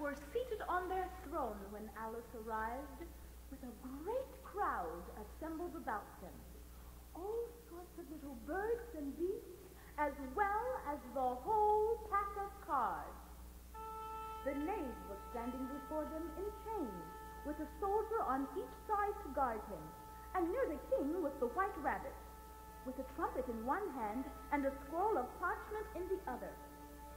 were seated on their throne when Alice arrived, with a great crowd assembled about them. All sorts of little birds and beasts, as well as the whole pack of cards. The knave was standing before them in chains, with a soldier on each side to guard him, and near the king was the white rabbit, with a trumpet in one hand and a scroll of parchment in the other.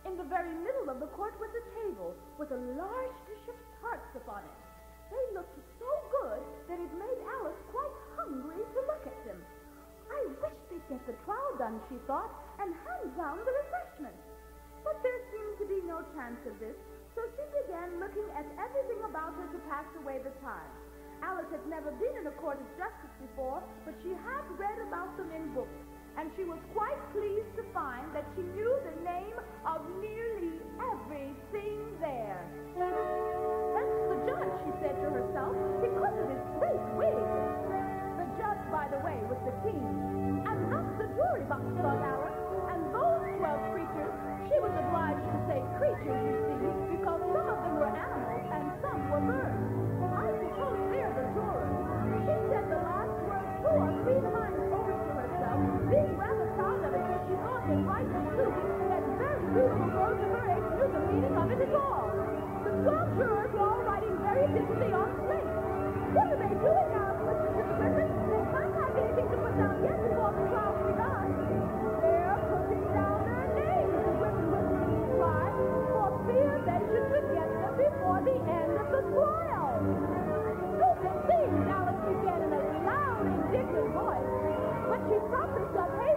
In the very middle of the court was a table with a large dish of tarts upon it. They looked so good that it made Alice quite hungry to look at them. I wish they'd get the trial done, she thought, and hand down the refreshments. But there seemed to be no chance of this, so she began looking at everything about her to pass away the time. Alice had never been in a court of justice before, but she had read about them in books, and she was quite pleased to find that she knew the name of nearly everything there. That's the judge, she said to herself, because of his great wig. The judge, by the way, was the king, and that's the jury box, thought Alice, and those twelve creatures, she was obliged to say creatures, you see, she stopped herself hastily,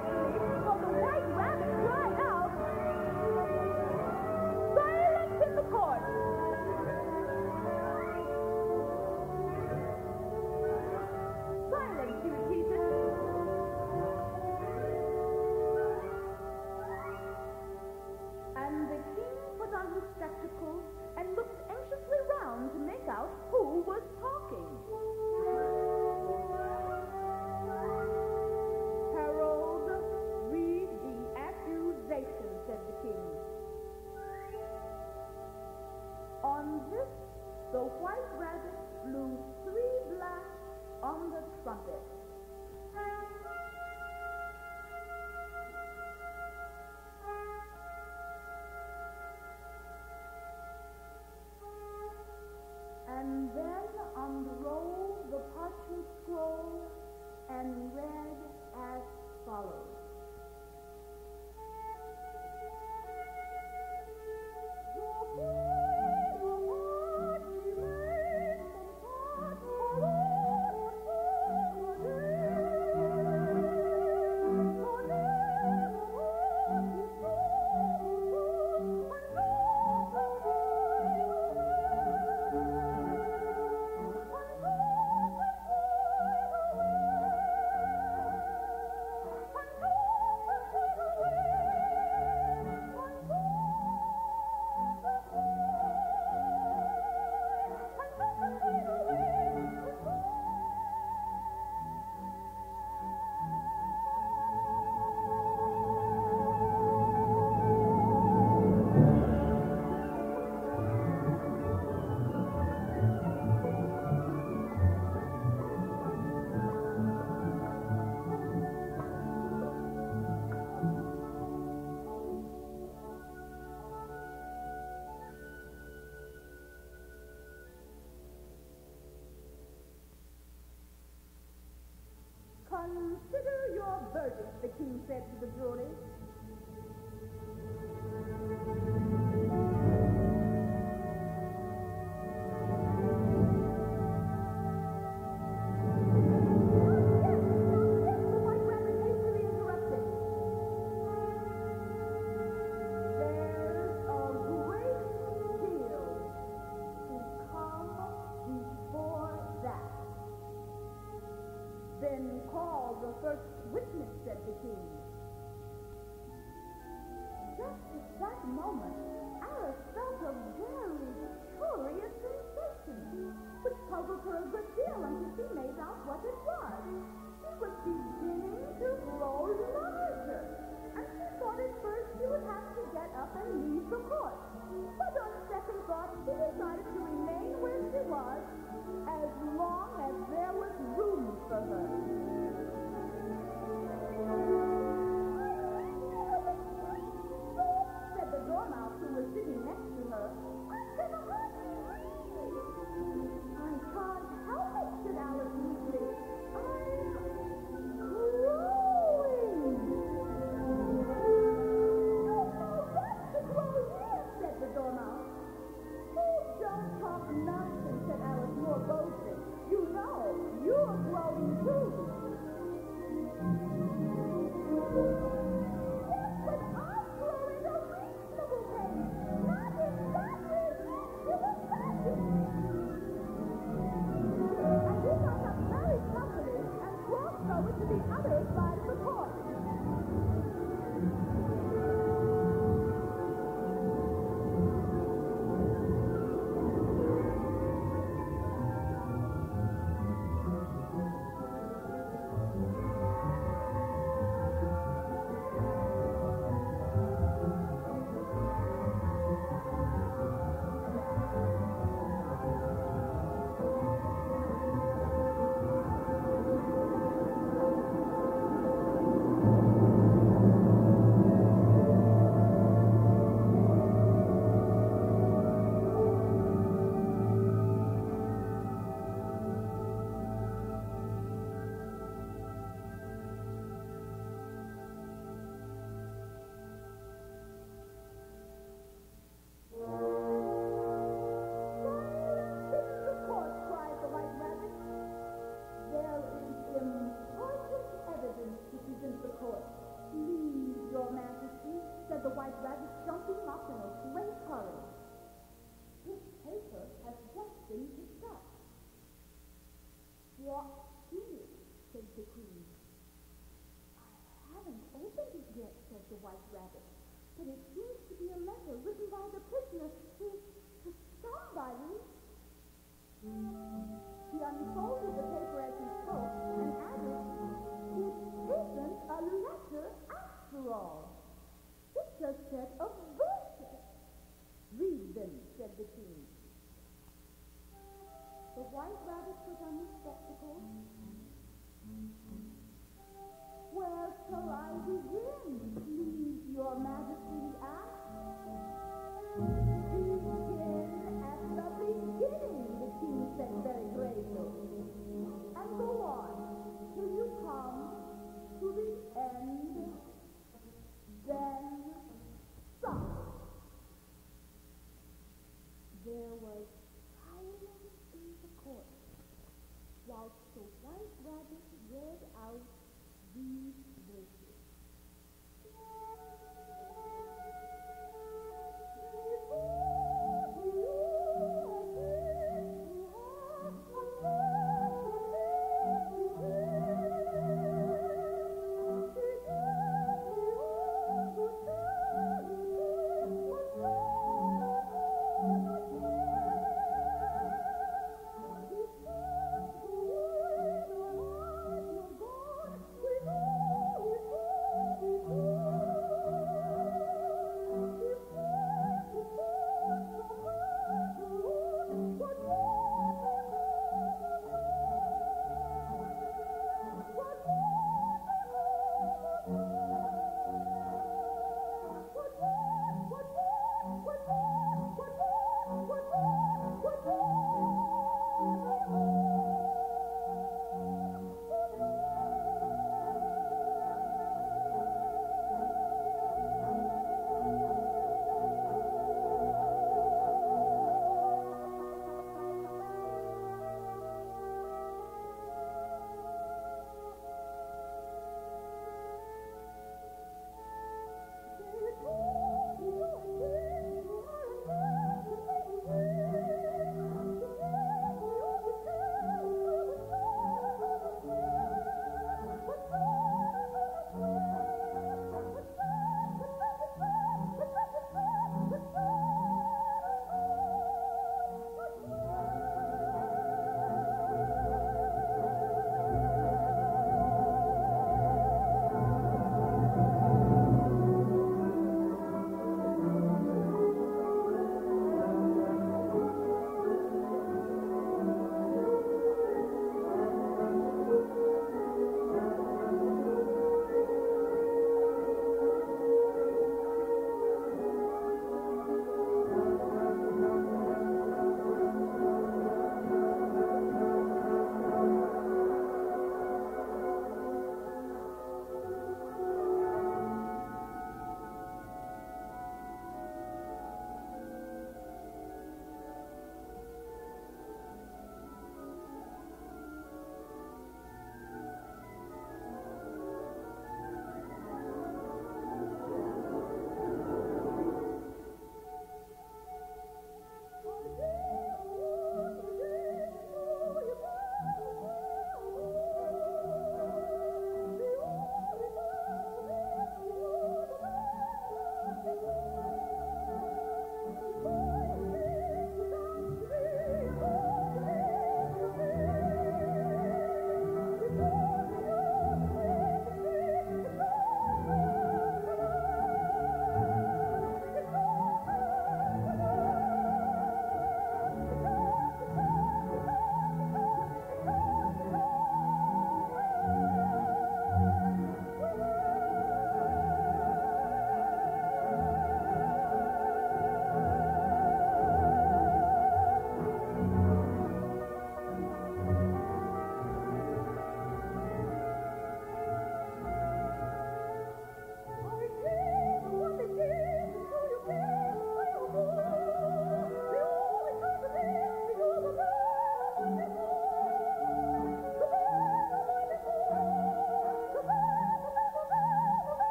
Consider your verdict, the king said to the jury. first witness, said the king. Just at that moment, Alice felt a very curious sensation, which puzzled her a good deal until she made out what it was. She was beginning to grow larger, and she thought at first she would have to get up and leave the court. But on second thought, she decided to remain where she was as long as there was room for her. the city the White Rabbit. But it seems to be a letter written by the prisoner to, to somebody. He unfolded the paper as he spoke and added, It isn't a letter after all. It's a set of verses. Read them, said the king. The White Rabbit put on his spectacles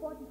pode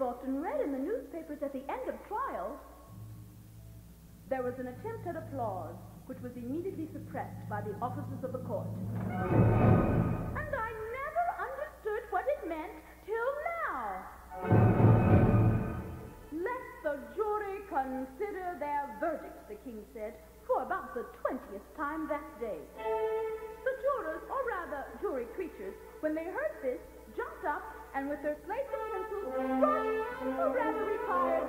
I've often read in the newspapers at the end of trials. There was an attempt at applause, which was immediately suppressed by the officers of the court. And I never understood what it meant till now. Let the jury consider their verdict, the king said, for about the twentieth time that day. The jurors, or rather jury creatures, when they heard this, jumped up and with their rushed, or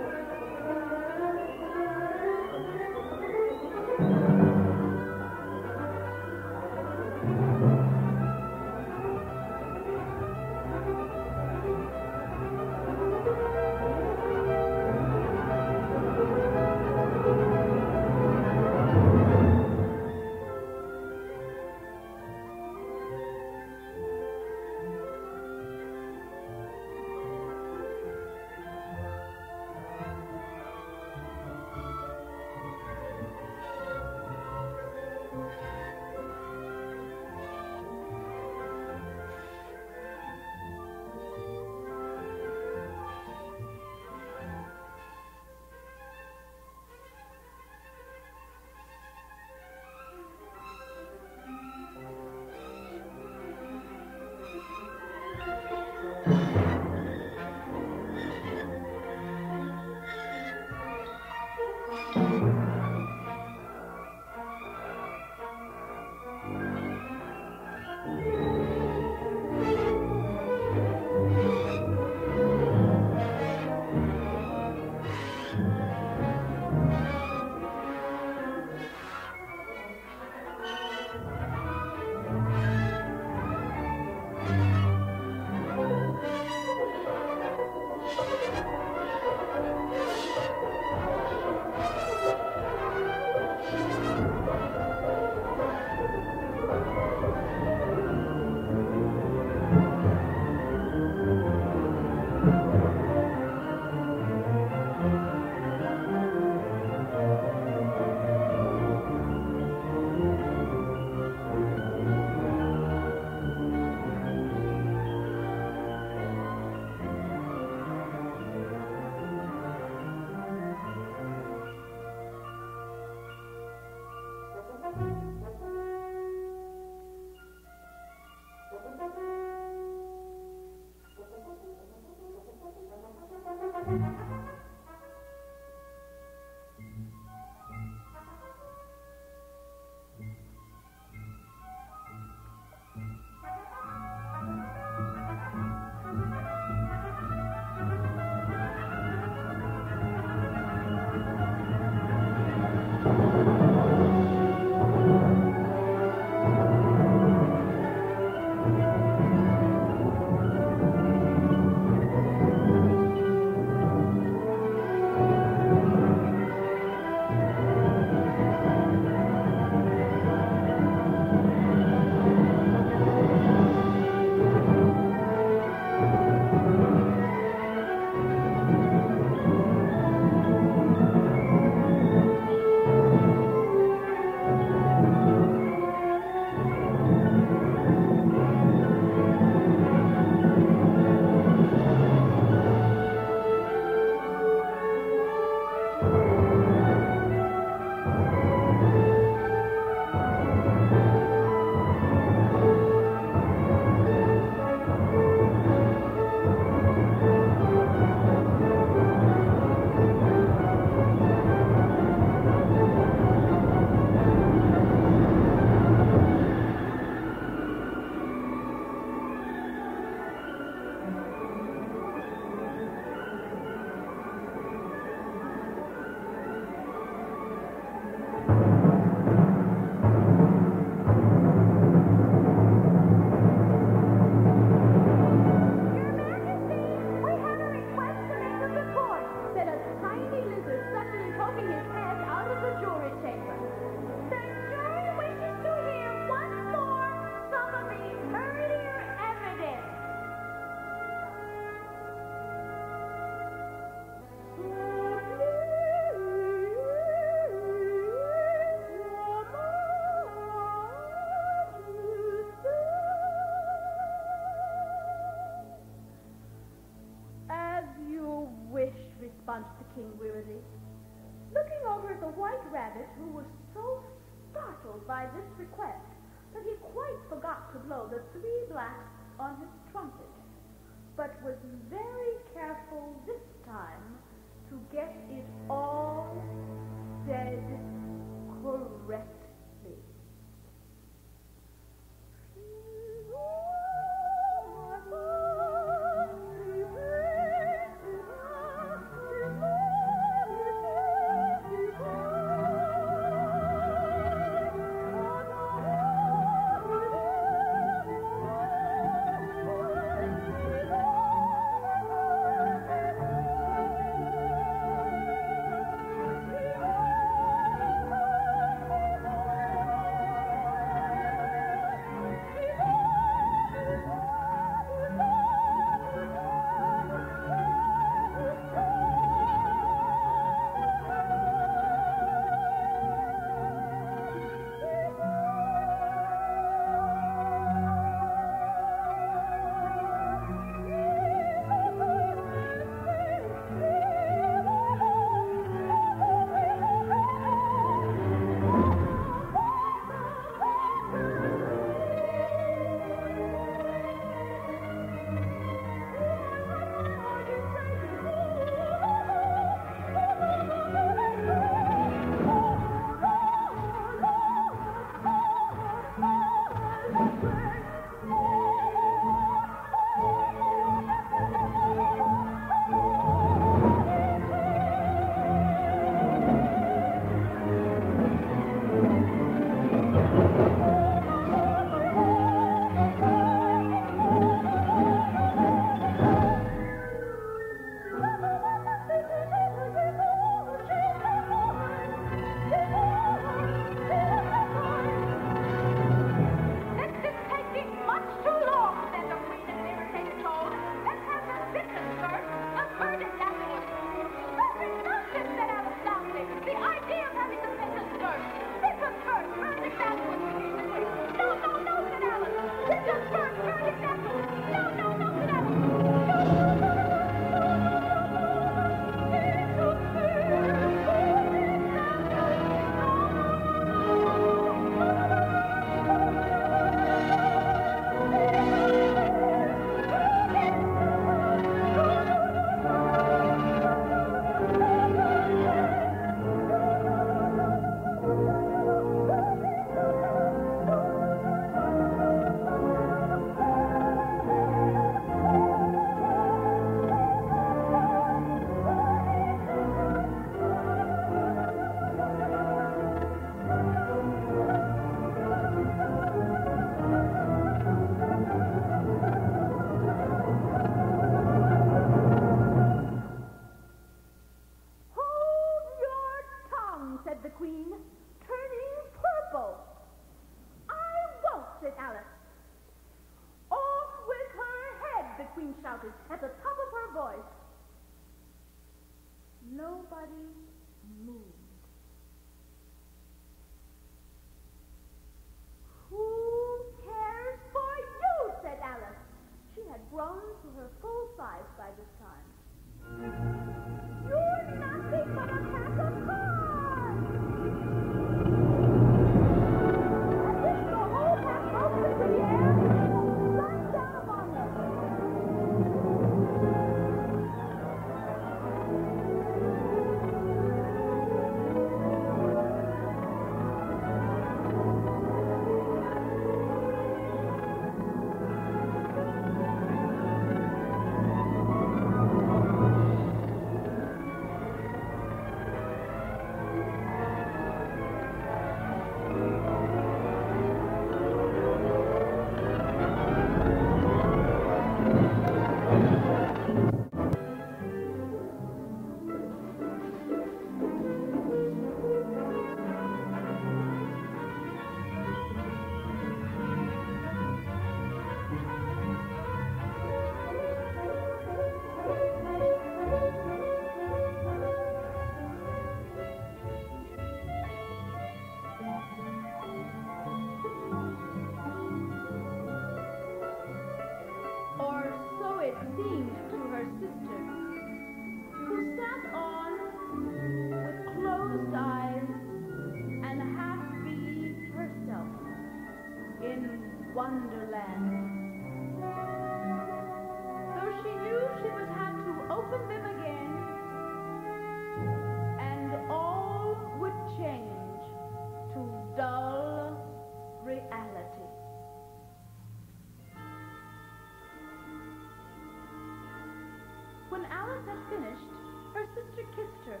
kissed her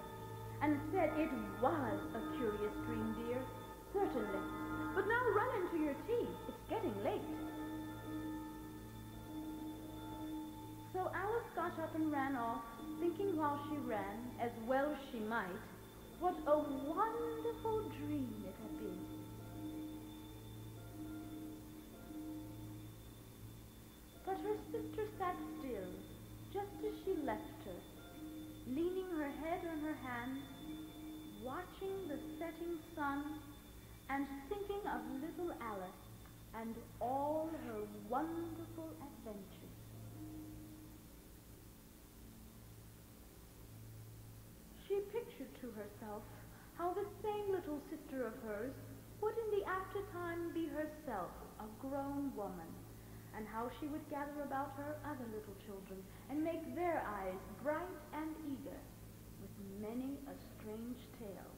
and said it was a curious dream, dear. Certainly. But now run into your tea. It's getting late. So Alice got up and ran off, thinking while she ran, as well as she might, what a wonderful dream it had been. But her sister sat still, just as she left head on her hand, watching the setting sun and thinking of little Alice and all her wonderful adventures. She pictured to herself how the same little sister of hers would in the aftertime be herself a grown woman, and how she would gather about her other little children and make their eyes bright and eager with many a strange tale,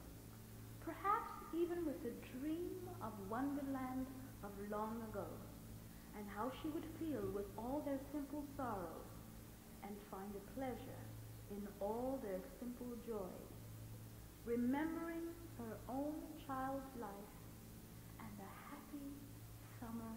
perhaps even with the dream of Wonderland of long ago, and how she would feel with all their simple sorrows and find a pleasure in all their simple joys, remembering her own child's life and the happy summer